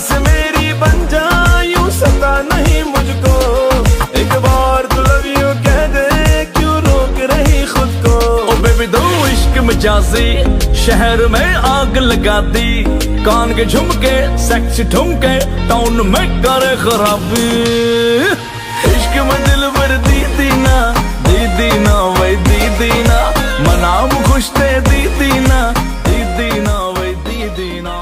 से मेरी बन जा यूँ सता नहीं मुझको। एक बार तू लव यू कह दे, क्यों रोक रही खुद को? ओ बेबी दो इश्क मजाजी, शहर में आग लगा दी। कान के झुमके सेक्स ठुमके टाउन में कर खराबी। इश्क में दिल भर दी दीना दी दीना वही दी दीना मनाम खुश थे दी दीना दी दीना वही दी दीना